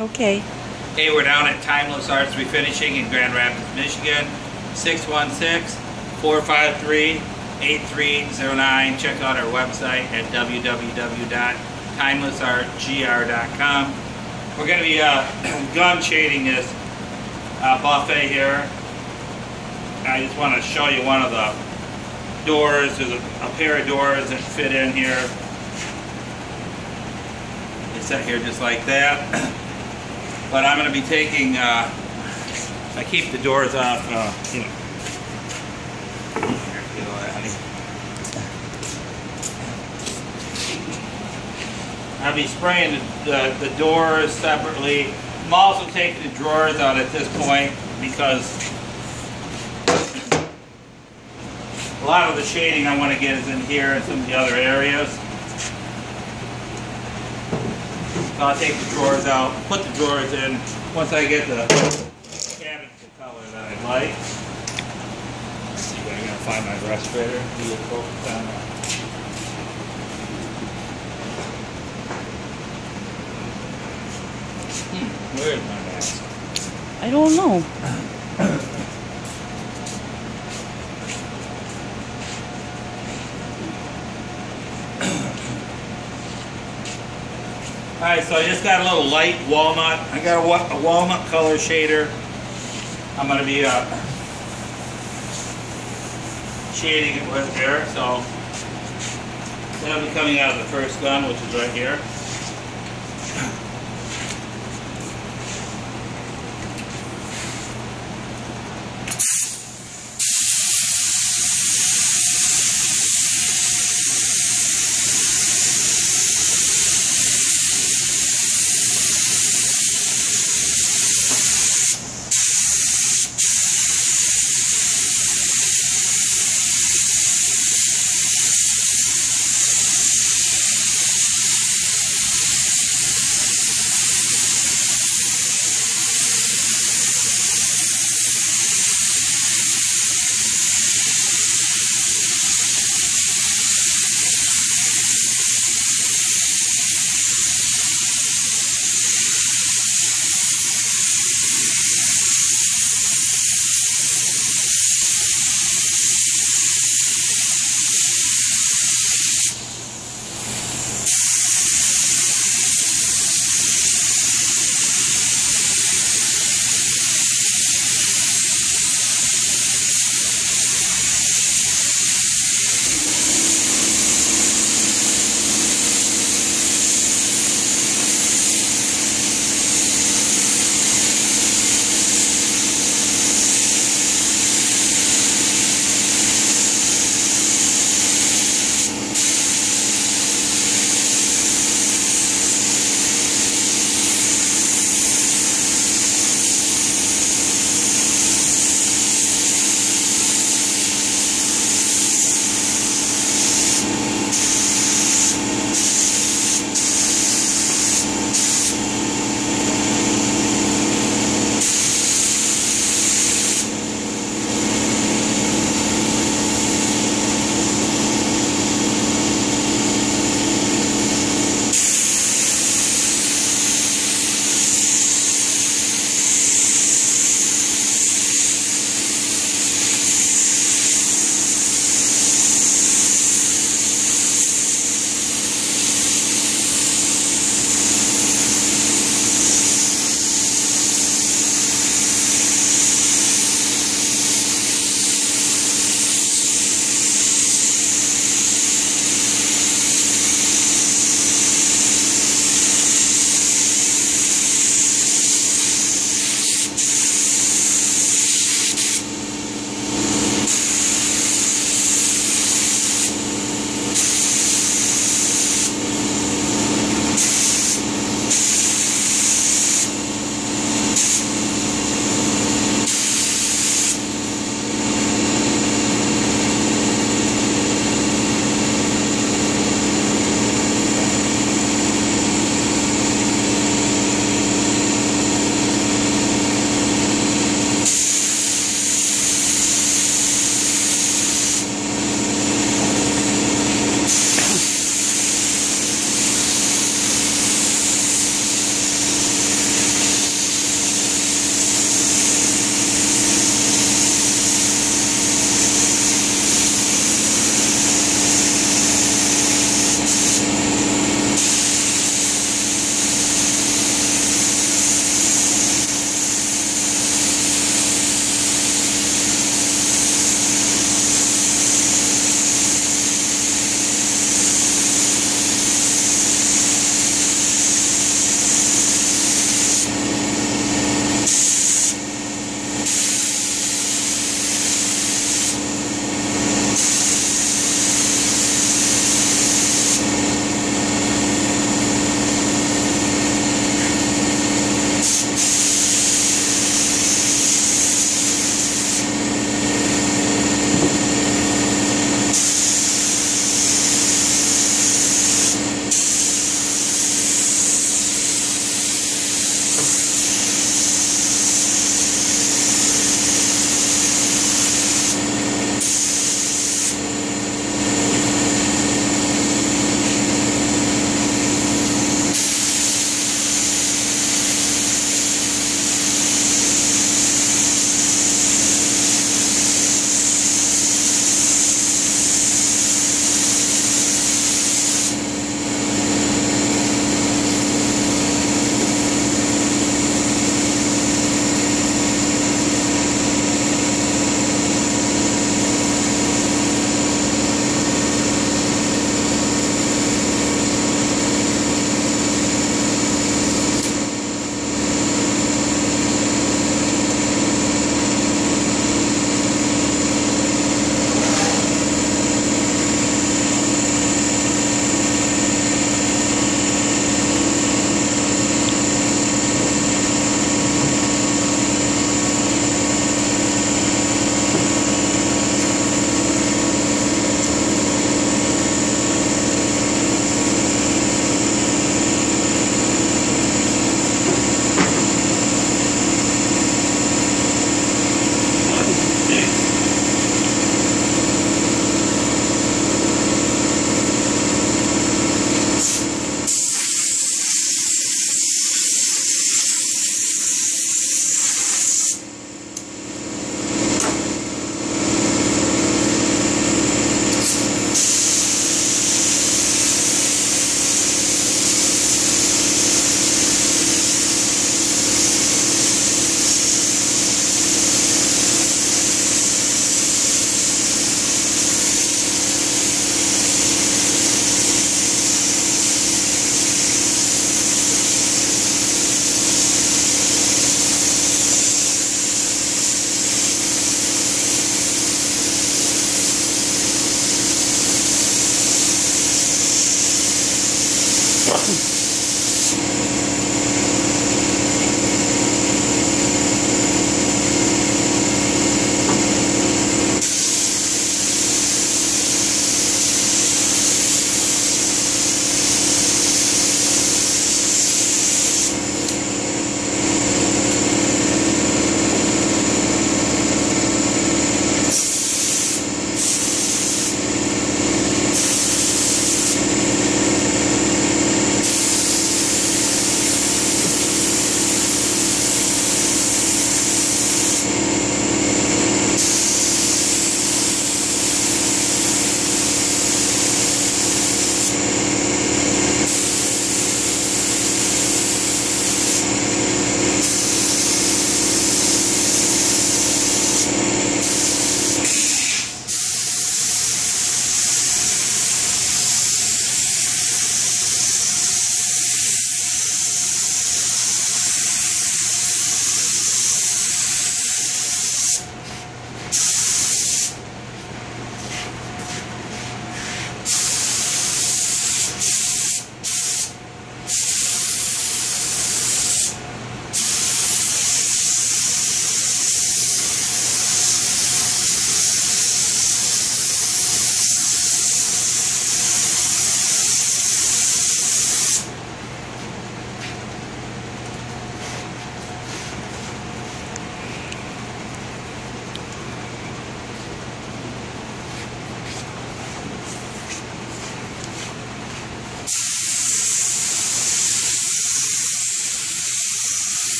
Okay. Hey, we're down at Timeless Arts Refinishing in Grand Rapids, Michigan. 616-453-8309. Check out our website at www.timelessartgr.com. We're going to be uh, gun shading this uh, buffet here. I just want to show you one of the doors. There's a, a pair of doors that fit in here. They sit here just like that. but I'm going to be taking, uh, I keep the doors off, uh, you know. I'll be spraying the, the, the doors separately. I'm also taking the drawers out at this point because a lot of the shading I want to get is in here and some of the other areas. So I'll take the drawers out, put the drawers in once I get the cabinet the color that I like. Let's see if I can find my respirator. Do a focus on that. Hmm, where is my mask? I don't know. So I just got a little light walnut. I got a, a walnut color shader. I'm going to be uh, shading it with there. So that'll be coming out of the first gun, which is right here.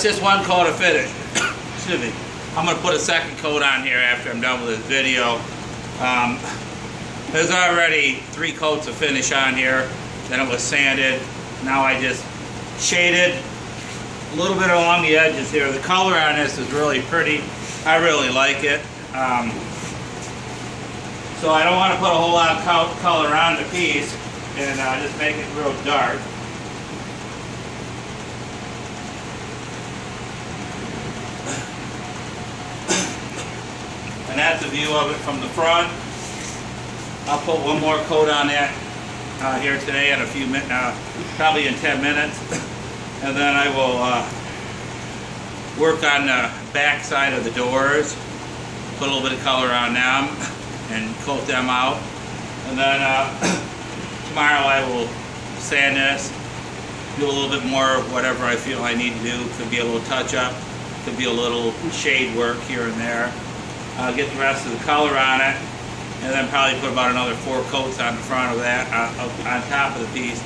That's just one coat of finish. Excuse me. I'm gonna put a second coat on here after I'm done with this video. Um, there's already three coats of finish on here. Then it was sanded. Now I just shaded a little bit along the edges here. The color on this is really pretty. I really like it. Um, so I don't want to put a whole lot of color on the piece and uh, just make it real dark. That's a view of it from the front. I'll put one more coat on that uh, here today in a few minutes, uh, probably in 10 minutes. And then I will uh, work on the back side of the doors, put a little bit of color on them and coat them out. And then uh, tomorrow I will sand this, do a little bit more of whatever I feel I need to do. Could be a little touch up, could be a little shade work here and there. Uh, get the rest of the color on it, and then probably put about another four coats on the front of that, uh, up on top of the piece,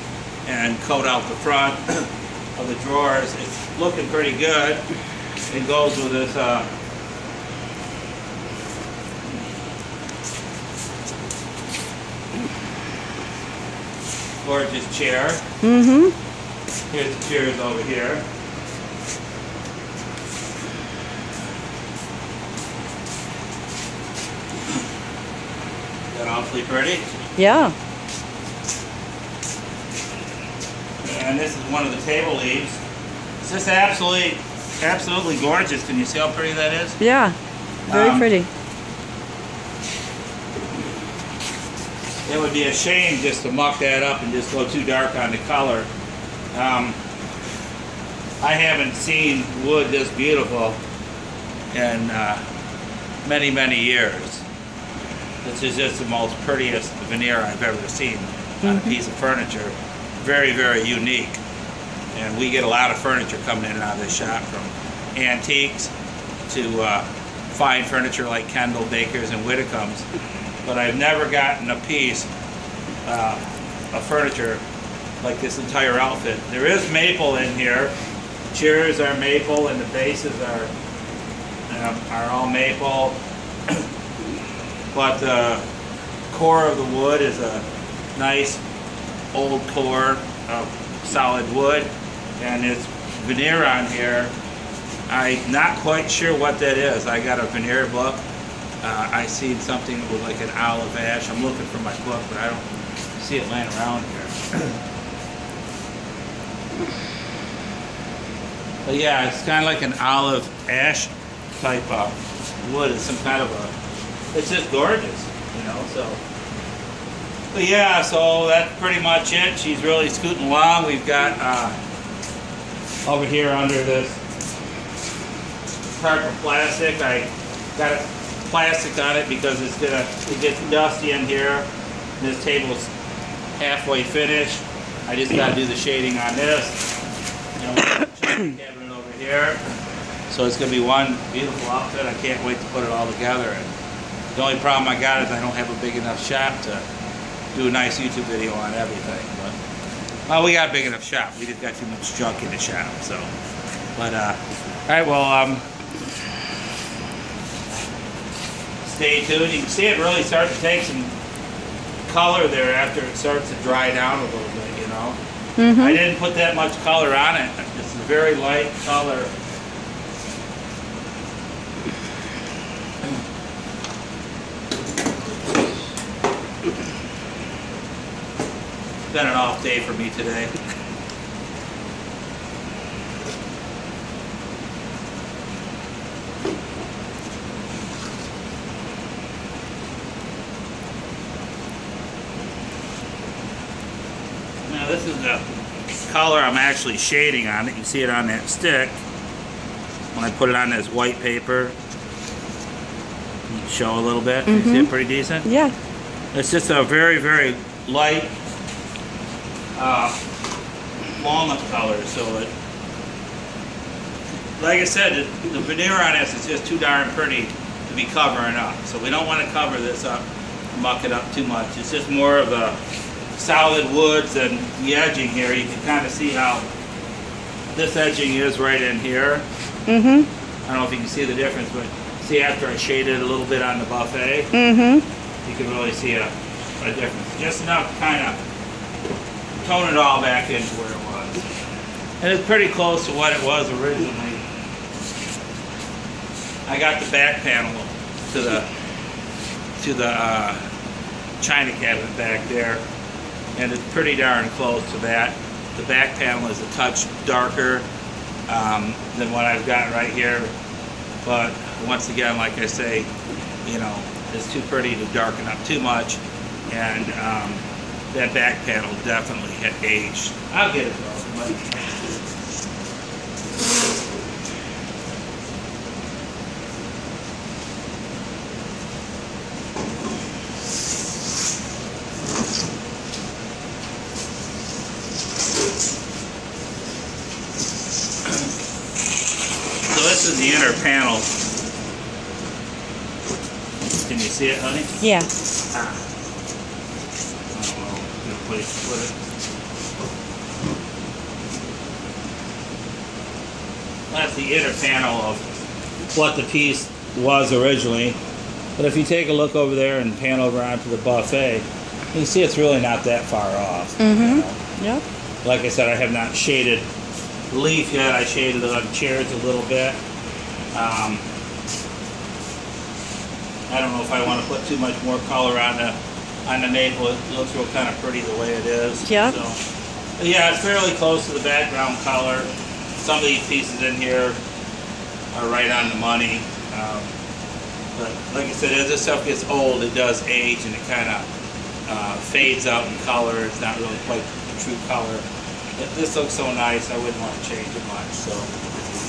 and coat out the front of the drawers. It's looking pretty good. It goes with this uh, gorgeous chair. Mm-hmm. Here's the chairs over here. That awfully pretty. Yeah. And this is one of the table leaves. It's just absolutely, absolutely gorgeous. Can you see how pretty that is? Yeah. Very Um, pretty. It would be a shame just to muck that up and just go too dark on the color. Um, I haven't seen wood this beautiful in uh, many, many years. This is just the most prettiest veneer I've ever seen on a piece of furniture. Very, very unique. And we get a lot of furniture coming in and out of this shop from antiques to uh, fine furniture like Kindel Bakers and Widdicomb's. But I've never gotten a piece uh, of furniture like this entire outfit. There is maple in here. Chairs are maple and the bases are um, are all maple. but the core of the wood is a nice old core of solid wood. And it's veneer on here, I'm not quite sure what that is. I got a veneer book. Uh, I seen something with like an olive ash. I'm looking for my book, but I don't see it laying around here. But yeah, it's kind of like an olive ash type of wood. It's some kind of a, it's just gorgeous, you know, so. But yeah, so that's pretty much it. She's really scooting along. We've got, uh, over here under this tarp of plastic, I got it plastic on it because it's gonna, it gets dusty in here. This table's halfway finished. I just gotta do the shading on this. You know, cabinet over here. So it's gonna be one beautiful outfit. I can't wait to put it all together. And the only problem I got is I don't have a big enough shop to do a nice YouTube video on everything. But well, we got a big enough shop. We just got too much junk in the shop. So, but uh, all right. Well, um, stay tuned. You can see it really start to take some color there after it starts to dry down a little bit. You know. I Mm-hmm. didn't put that much color on it. It's a very light color. Been an off day for me today. Now this is the color I'm actually shading on it. You see it on that stick. When I put it on this white paper, show a little bit. You see it mm-hmm. pretty decent? Yeah. It's just a very, very light walnut color. So it, like I said, it, the veneer on this is just too darn pretty to be covering up. So we don't want to cover this up, muck it up too much. It's just more of a solid woods and the edging here. You can kind of see how this edging is right in here. Mm-hmm. I don't know if you can see the difference, but see after I shaded a little bit on the buffet, Mm-hmm. you can really see a, a difference. Just enough kind of tone it all back into where it was. And it's pretty close to what it was originally. I got the back panel to the to the uh, china cabinet back there, and it's pretty darn close to that. The back panel is a touch darker um, than what I've got right here, but once again, like I say, you know, it's too pretty to darken up too much, and um, that back panel definitely had aged. I'll get it though. So this is the inner panel. Can you see it, honey? Yeah. Ah. I don't know, good place it. That's the inner panel of what the piece was originally. But if you take a look over there and pan over onto the buffet, you can see it's really not that far off. you Mhm. know. Yep. Like I said, I have not shaded the leaf yet. I shaded the chairs a little bit. Um, I don't know if I want to put too much more color on the on the maple. It looks real kind of pretty the way it is. Yeah. So, yeah, it's fairly close to the background color. Some of these pieces in here are right on the money. Um, but like I said, as this stuff gets old, it does age and it kind of uh, fades out in color. It's not really quite the true color. But This looks so nice, I wouldn't want to change it much. So,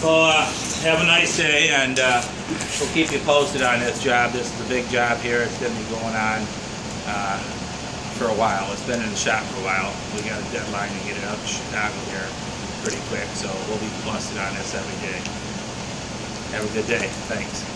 well, uh, have a nice day, and uh, we'll keep you posted on this job. This is a big job here. It's going to be going on uh, for a while. It's been in the shop for a while. We got a deadline to get it up to Chicago here pretty quick, so we'll be busted on this every day. Have a good day. Thanks.